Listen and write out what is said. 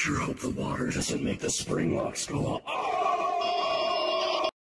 Sure hope the water doesn't make the spring locks go off.